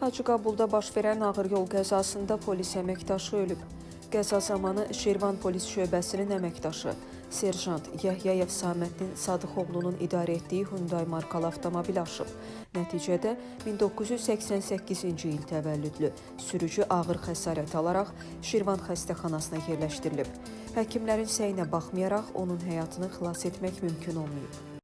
Hacıqabulda baş verən ağır yol qəzasında polis əməkdaşı ölüb. Qəza zamanı Şirvan polis şöbəsinin əməkdaşı serjant Yəhyayev Saməddin Sadıxoğlunun idarə etdiyi Hyundai markalı avtomobil aşıb. Nəticədə 1988-ci il təvəllüdlü sürücü ağır xəsarət alaraq Şirvan xəstəxanasına yerləşdirilib. Həkimlərin səyinə baxmayaraq onun həyatını xilas etmək mümkün olmayıb.